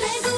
내